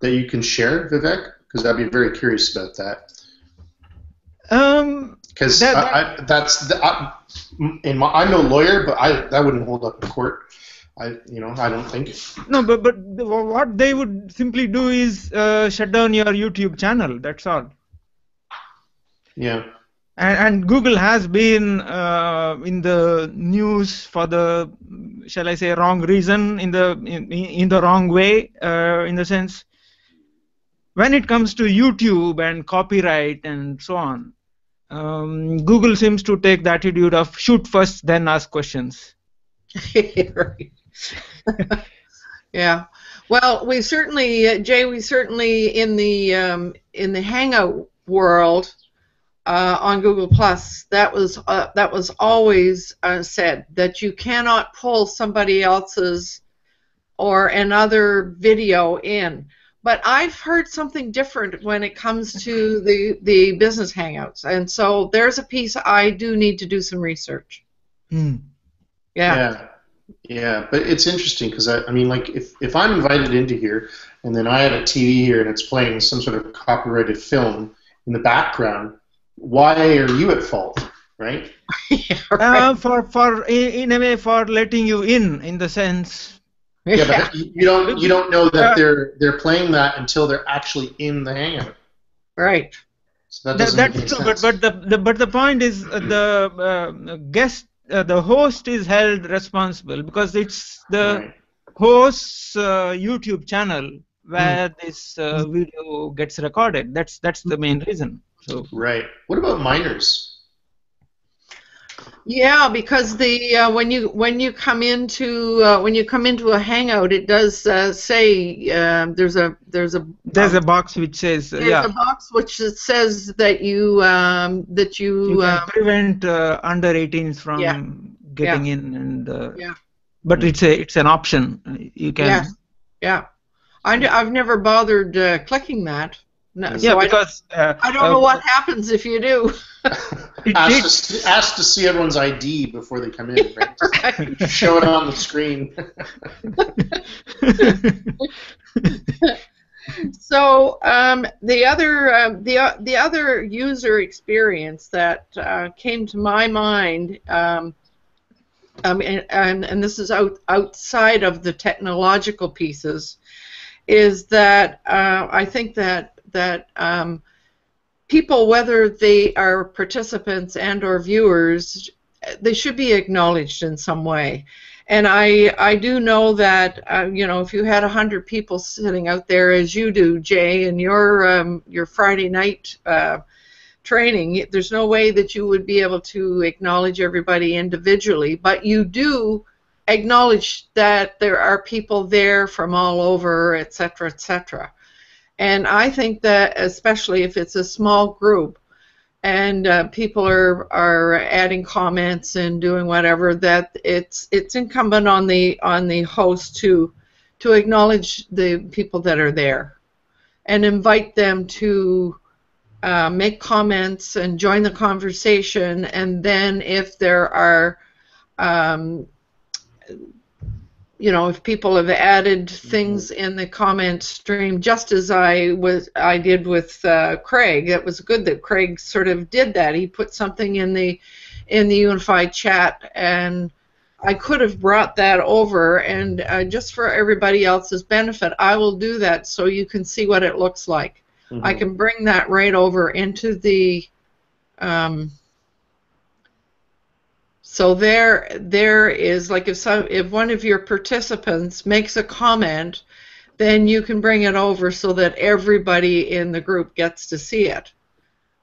that you can share, Vivek? Because I'd be very curious about that. Um, Because That- I, I, that's the, I, in my, I'm no lawyer, but I that wouldn't hold up in court. I you know I don't think. no, but but what they would simply do is uh, shut down your YouTube channel. That's all. Yeah. And, and Google has been uh, in the news for the, shall I say, wrong reason, in the in, in the wrong way, uh, in the sense. When it comes to YouTube and copyright and so on, um, Google seems to take the attitude of shoot first, then ask questions. *laughs* *laughs* yeah. Well, we certainly, Jay, we certainly in the um, in the Hangout world uh, on Google Plus, that was uh, that was always uh, said that you cannot pull somebody else's or another video in. But I've heard something different when it comes to the the business hangouts, and so there's a piece I do need to do some research. Hmm. Yeah. Yeah. Yeah, but it's interesting because I, I mean, like, if, if I'm invited into here and then I have a TV here and it's playing some sort of copyrighted film in the background, why are you at fault, right? *laughs* Yeah, right. Uh, for for in, in a way for letting you in, in the sense. Yeah, but you you don't you don't know that they're they're playing that until they're actually in the hangout. right. So that That, doesn't make that's true, but but the, the but the point is uh, the uh, guest, uh, the host is held responsible because it's the Right. host's uh, YouTube channel where this uh, video gets recorded. That's that's the main reason. So Right. What about minors? Yeah, because the uh, when you when you come into uh, when you come into a hangout, it does uh, say um, there's a there's a there's a box which says uh, there's yeah. a box which says that you um, that You you, can uh, prevent uh, under 18s from Yeah. getting in, and uh, Yeah. but it's a it's an option. You can yes yeah I, have never bothered uh, clicking that. No, yeah so I, don't- because uh, I don't uh, know what happens if you do. It *laughs* ask, to see, ask to see everyone's ID before they come in. Right? *laughs* Just Show it on the screen. *laughs* So um, the other um, the uh, the other user experience that uh, came to my mind, um, um, and, and and this is out, outside of the technological pieces, is that uh, I think that that um, people, whether they are participants and or viewers, they should be acknowledged in some way. And I, I do know that uh, you know if you had a hundred people sitting out there as you do, Jay, in your um, your Friday night uh, training, there's no way that you would be able to acknowledge everybody individually, but you do acknowledge that there are people there from all over, et cetera, et cetera. And I think that especially if it's a small group, and uh, people are are adding comments and doing whatever that it's it's incumbent on the on the host to to acknowledge the people that are there and invite them to uh, make comments and join the conversation. And then if there are um, you know if people have added things in the comment stream just as I was I did with uh, Craig. It was good that Craig sort of did that. He put something in the in the unified chat and I could have brought that over and uh, just for everybody else's benefit I will do that so you can see what it looks like. I can bring that right over into the um, so there, there is like if some, if one of your participants makes a comment, then you can bring it over so that everybody in the group gets to see it.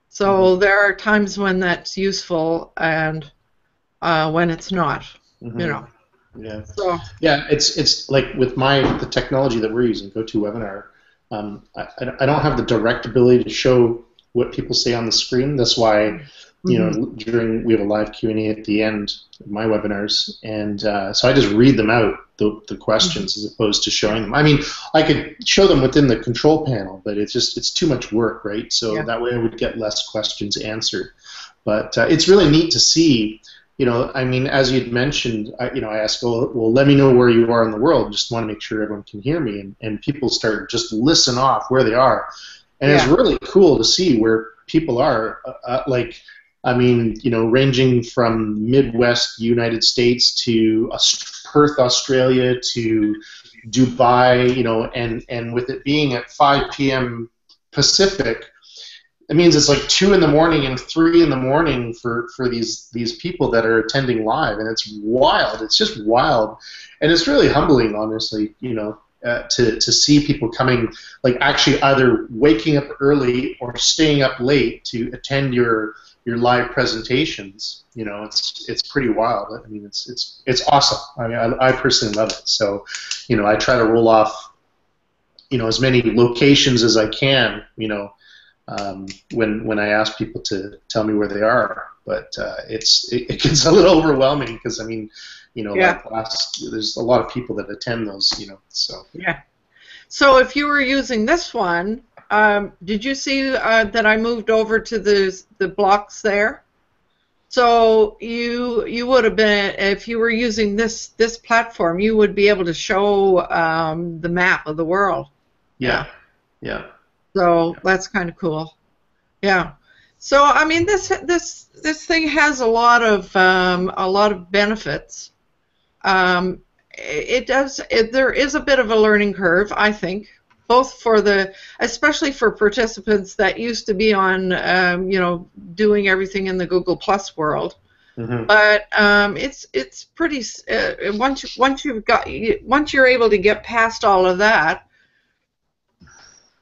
So there are times when that's useful and uh, when it's not. Mhm. You know. Yeah. So Yeah, it's it's like with my the technology that we're using, GoToWebinar. Um, I, I I don't have the direct ability to show what people say on the screen. That's why you know during we have a live Q and A at the end of my webinars, and uh, so I just read them out the, the questions as opposed to showing them. I mean, I could show them within the control panel, but it's just it's too much work, right? So Yeah. that way I would get less questions answered. But uh, it's really neat to see you know, I mean, as you'd mentioned, I, you know, I asked, well, well, let me know where you are in the world. Just want to make sure everyone can hear me, and, and people start just listen off where they are, and it's really cool to see where people are. Uh, uh, like, I mean, you know, ranging from Midwest United States to Perth, Australia, to Dubai, you know, and and with it being at 5 p.m. Pacific, it means it's like two in the morning and three in the morning for for these these people that are attending live, and it's wild. It's just wild, and it's really humbling, honestly. You know, uh, to to see people coming, like actually either waking up early or staying up late to attend your your live presentations. You know, it's it's pretty wild. I mean, it's it's it's awesome. I mean, I, I personally love it. So, you know, I try to roll off, you know, as many locations as I can. You know um, when when I ask people to tell me where they are. But uh, it's it, it gets *laughs* a little overwhelming because I mean, you know, Yeah. like last there's a lot of people that attend those, you know. So yeah. So if you were using this one, um, did you see uh, that I moved over to the the blocks there? So you you would have been if you were using this this platform, you would be able to show um, the map of the world. yeah, yeah, So that's kind of cool. Yeah. So I mean, this this this thing has a lot of um, a lot of benefits. Um, it it does. It, there is a bit of a learning curve, I think, both for the, especially for participants that used to be on, um, you know, doing everything in the Google Plus world. hmm But um, it's it's pretty. Uh, once you, once you've got once you're able to get past all of that,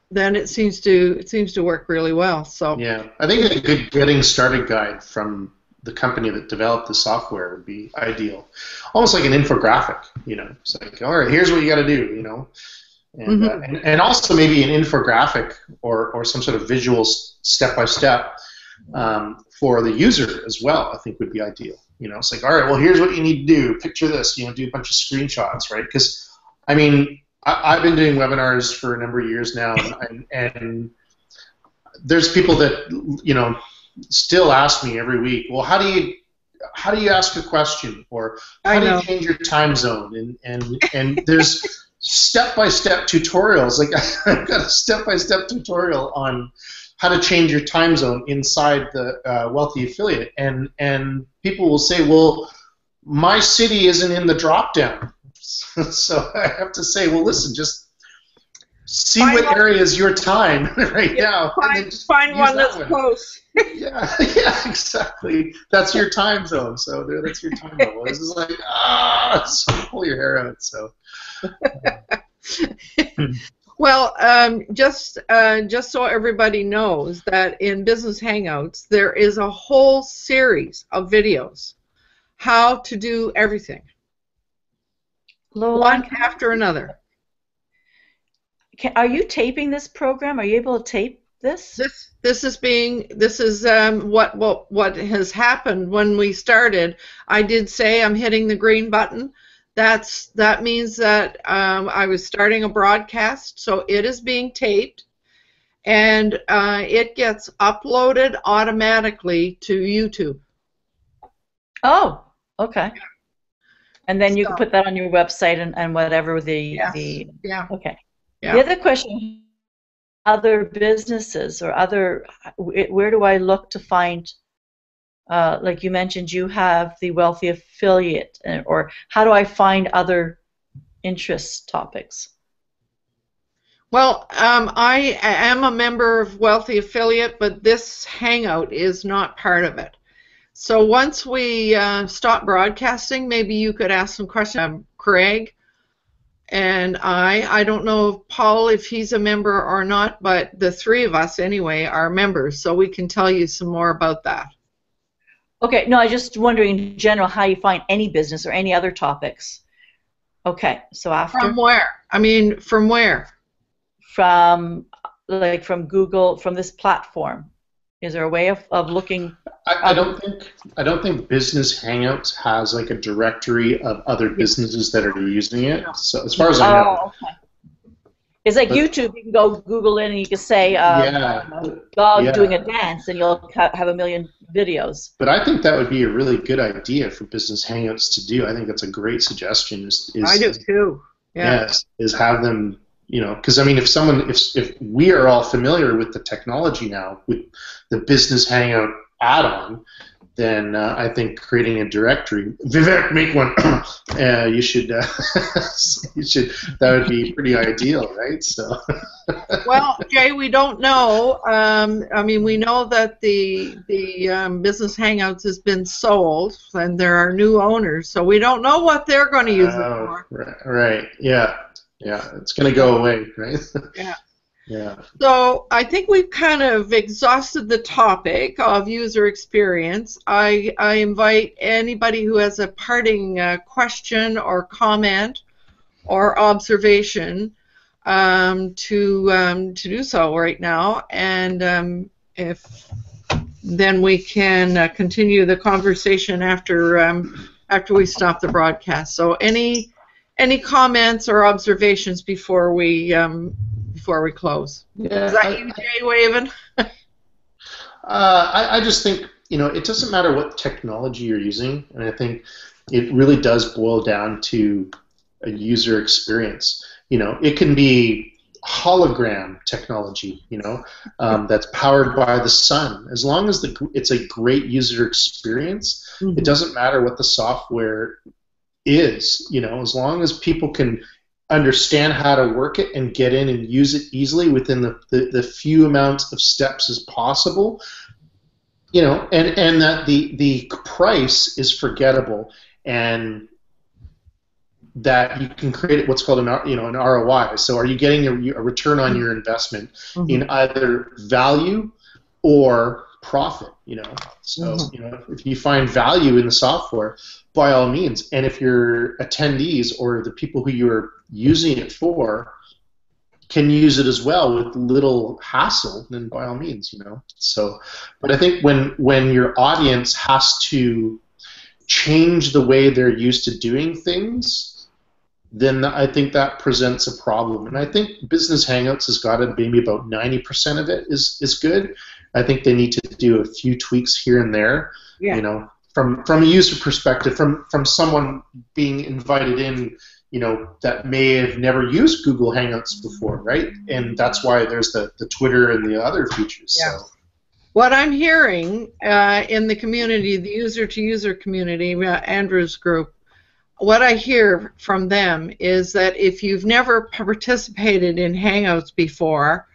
then it seems to it seems to work really well. So yeah. I think a good getting started guide from the company that developed the software would be ideal, almost like an infographic. You know, it's like, all right, here's what you got to do. You know. And, uh, and, and also maybe an infographic or, or some sort of visual step by step um, for the user as well, I think would be ideal. You know, it's like, all right, well, here's what you need to do. Picture this. You know, do a bunch of screenshots, right? Because, I mean, I, I've been doing webinars for a number of years now, and, and there's people that, you know, still ask me every week, well, how do you how do you ask a question or how do you change your time zone and and and there's *laughs* step by step tutorials like *laughs* I've got a step by step tutorial on how to change your time zone inside the uh, wealthy affiliate and and people will say well my city isn't in the drop down *laughs* so I have to say well listen just see Find what one- area is your time *laughs* right now and Find, find one that that's close. yeah, yeah, exactly. That's your time zone. So there, that's your time level. This is like ah, so pull your hair out. So *laughs* Well, um, just uh, just so everybody knows that in Business Hangouts there is a whole series of videos how to do everything Lola, one after another. can, are you taping this program? Are you able to tape this? This this is being this is um, what what what has happened when we started. I did say I'm hitting the green button. That's that means that um, I was starting a broadcast, so it is being taped, and uh, it gets uploaded automatically to YouTube. Oh, okay. And then you So- can put that on your website and, and whatever the Yes. the Yeah. okay. Yeah. The other question: other businesses or other where do I look to find? Uh, like you mentioned, you have the wealthy affiliate, or how do I find other interest topics? Well, um, I am a member of Wealthy Affiliate, but this Hangout is not part of it. So once we uh, stop broadcasting, maybe you could ask some questions. Um, Craig and I, I don't know, if Paul, if he's a member or not, but the three of us anyway are members, so we can tell you some more about that. Okay, no, I just wondering in general how you find any business or any other topics. Okay, so after From where? I mean, from where? from like from Google from this platform? Is there a way of, of looking? I, I don't think I don't think Business Hangouts has like a directory of other businesses that are using it. So as far as I oh, know, Oh, okay. It's like But- YouTube. You can go Google it and you can say uh, yeah. dog Yeah. doing a dance, and you'll have a million videos. But I think that would be a really good idea for Business Hangouts to do. I think that's a great suggestion. Is, is I do too. Yeah. Yes, is have them, you know, because I mean, if someone, if if we are all familiar with the technology now, with the Business Hangout add-on, then uh, I think creating a directory, Vivek, make one. *clears throat* uh, you should, uh, *laughs* you should. That would be pretty ideal, right? So. *laughs* Well, Jay, we don't know. Um, I mean, we know that the the um, business hangouts has been sold, and there are new owners. So we don't know what they're going to use it Oh, for. right, right, yeah, yeah, it's gonna go away, right? *laughs* Yeah. Yeah. So I think we've kind of exhausted the topic of user experience. I I invite anybody who has a parting uh, question or comment or observation um, to um, to do so right now, and um, if then we can uh, continue the conversation after um, after we stop the broadcast. So any any comments or observations before we um, before we close? Is that you, Jay Waven? *laughs* Uh, I, I just think you know it doesn't matter what technology you're using, and I think it really does boil down to a user experience. You know, it can be hologram technology, you know, um, that's powered by the sun. As long as the it's a great user experience, it doesn't matter what the software is. You know, as long as people can understand how to work it and get in and use it easily within the, the, the few amounts of steps as possible you know and and that the the price is forgettable and that you can create what's called an R- you know an ROI so are you getting a, a return on your investment Mhm. in either value or profit you know? So Mhm. you know if you find value in the software by all means. And if your attendees or the people who you're using it for can use it as well with little hassle then by all means you know? So but i think when when your audience has to change the way they're used to doing things then i think that presents a problem. And i think business hangouts has got it maybe about 90% of it is is good I think they need to do a few tweaks here and there. Yeah. You know, from from a user perspective, from from someone being invited in, you know, that may have never used Google Hangouts before, right? And that's why there's the the Twitter and the other features. Yeah. So. What I'm hearing uh, in the community, the user-to-user community, uh, Andrew's group, what I hear from them is that if you've never participated in Hangouts before,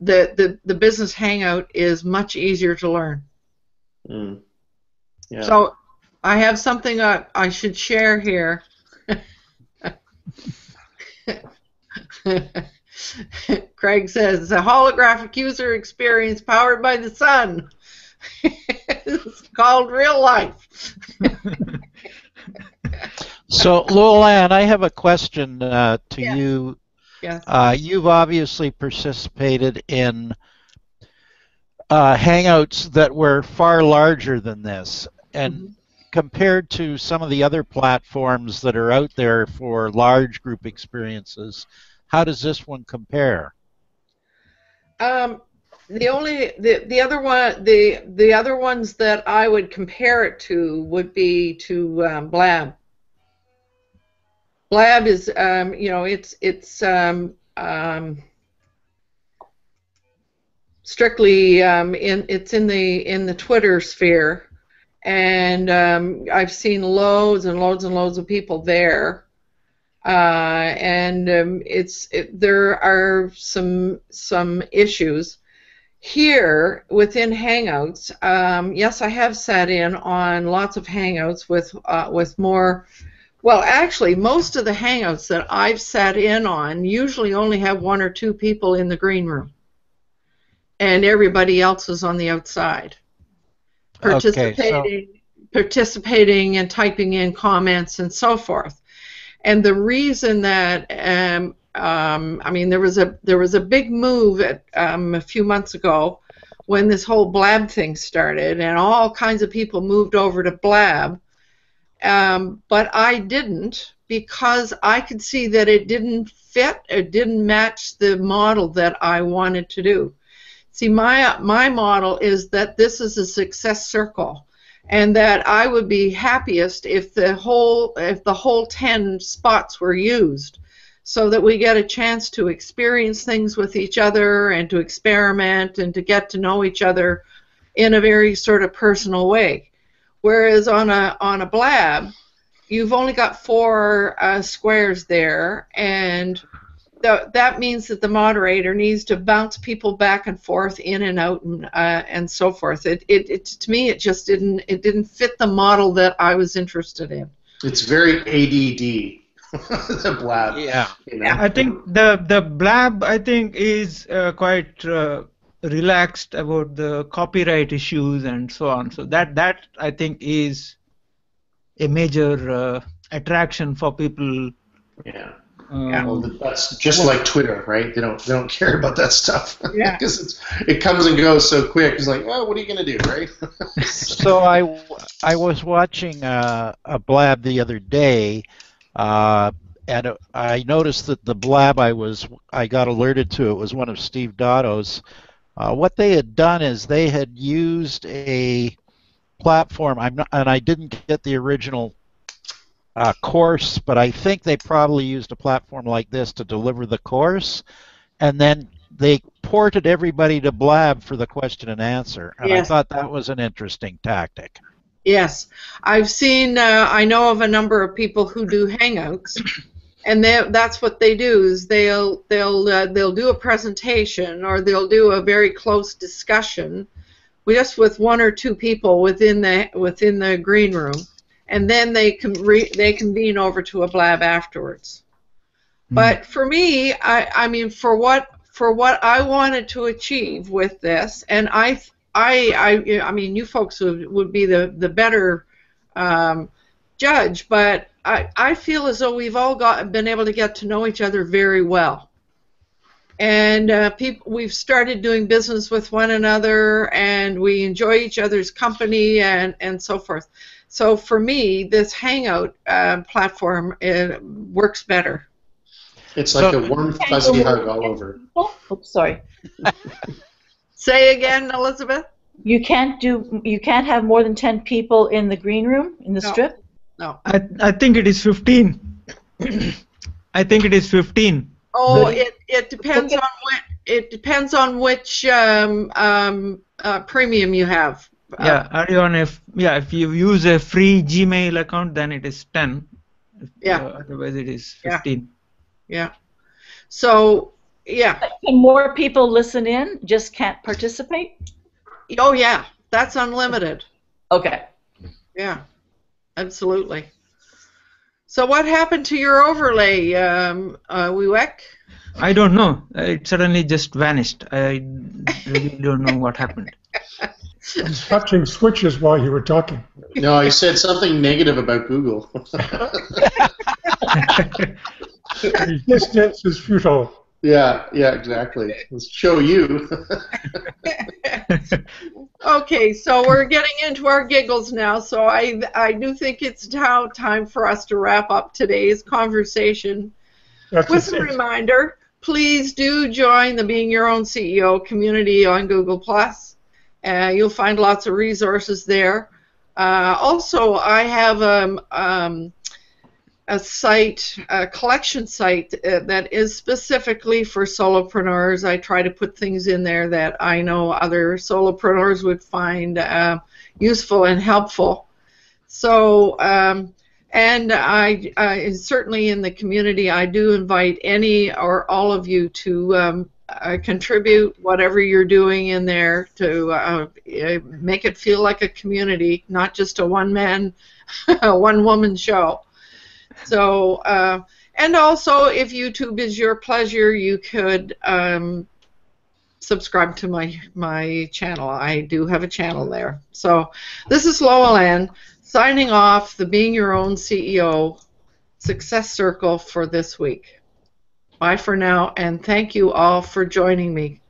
the, the, the business Hangout is much easier to learn. Mm. Yeah. So I have something I, I should share here. *laughs* Craig says it's a holographic user experience powered by the sun. *laughs* it's called real life. *laughs* So, LowellAnn, I have a question uh, to Yes. you. Yes. Uh, you've obviously participated in uh, Hangouts that were far larger than this, and Mm-hmm. compared to some of the other platforms that are out there for large group experiences, how does this one compare? Um, the only the, the other one the the other ones that I would compare it to would be to um, Blab. Blab is um, you know it's it's um, um, strictly um, in it's in the in the Twitter sphere, and um, I've seen loads and loads and loads of people there. Uh, and um, it's it, there are some some issues here within Hangouts. Yes, I have sat in on lots of Hangouts with uh, with more. Well, actually, most of the Hangouts that I've sat in on usually only have one or two people in the green room, and everybody else is on the outside, Okay, so- participating, participating and typing in comments and so forth. And the reason that um, um, I mean there was a there was a big move at, um, a few months ago when this whole Blab thing started, and all kinds of people moved over to Blab. Um, but I didn't because I could see that it didn't fit, it didn't match the model that I wanted to do. See, my my model is that this is a success circle, and that I would be happiest if the whole if the whole ten spots were used, so that we get a chance to experience things with each other and to experiment and to get to know each other in a very sort of personal way. Whereas on a on a blab, you've only got four uh, squares there, and th- that means that the moderator needs to bounce people back and forth, in and out, and, uh, and so forth. It, it, it to me, it just didn't it didn't fit the model that I was interested in. It's very ADD. *laughs* the blab. Yeah. You know? I think the the blab I think is uh, quite uh, relaxed about the copyright issues and so on. So that that I think is a major uh, attraction for people. Yeah. Um, Well, that's just like Twitter, right? They don't they don't care about that stuff *laughs* Yeah. because it's it comes and goes so quick. It's like, oh, what are you gonna do, *laughs* right? *laughs* So I, I was watching uh, a blab the other day, uh, and I noticed that the blab I was I got alerted to it was one of Steve Dotto's. Uh, what they had done is they had used a platform. I'm not, and I didn't get the original uh, course, but I think they probably used a platform like this to deliver the course, and then they ported everybody to Blab for the question and answer. And I thought that was an interesting tactic. Yes, I've seen. Uh, I know of a number of people who do Hangouts, and that's what they do. Is they'll they'll uh, they'll do a presentation or they'll do a very close discussion, just with one or two people within the within the green room, and then they can re, they convene over to a blab afterwards. But for me, I, I mean, for what for what I wanted to achieve with this, and I I, I, I mean, you folks would, would be the, the better um, judge, but I, I feel as though we've all got been able to get to know each other very well. And uh, people, we've started doing business with one another, and we enjoy each other's company, and, and so forth. So for me, this Hangout uh, platform uh, works better. It's like So- a warm, fuzzy hug all over. Oh, oops, sorry. *laughs* Say again, Elizabeth? You can't do. You can't have more than ten people in the green room in the No. strip. No. I, I think it is 15. I think it is 15. Oh, it, it depends on what, it depends on which um, um, uh, premium you have. Uh, Yeah, are you on a f- yeah? If you use a free Gmail account, then it is 10. Yeah. uh, otherwise, it is Yeah. 15. Yeah. So, yeah. Can more people listen in? Just can't participate. Oh, yeah. That's unlimited. Okay. Yeah. Absolutely. So, what happened to your overlay, um, uh, Vivek? I don't know. It suddenly just vanished. I really don't know what happened. I was touching switches while you were talking. No, you said something negative about Google. *laughs* Resistance is futile. yeah, yeah, exactly. Let's show you. *laughs* Okay, so we're getting into our giggles now. So I I do think it's now time for us to wrap up today's conversation That's with a reminder. Please do join the Being Your Own CEO community on Google Plus. Uh, you'll find lots of resources there. Uh, also, I have um, um, a site, a collection site uh, that is specifically for solopreneurs. I try to put things in there that I know other solopreneurs would find uh, useful and helpful. So, um, and I, I certainly in the community, I do invite any or all of you to um, uh, contribute whatever you're doing in there to uh, eh, make it feel like a community, not just a one man, *laughs* one woman show. So, uh, and also if YouTube is your pleasure, you could um, subscribe to my my channel. I do have a channel there. So, this is LowellAnn signing off the Being Your Own CEO Success Circle for this week. Bye for now, and thank you all for joining me.